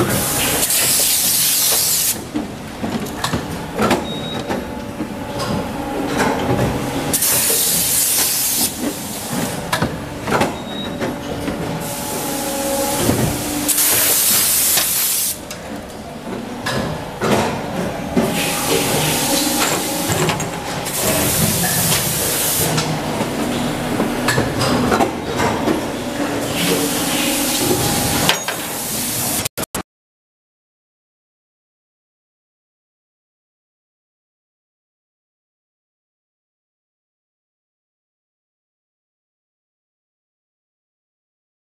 Three.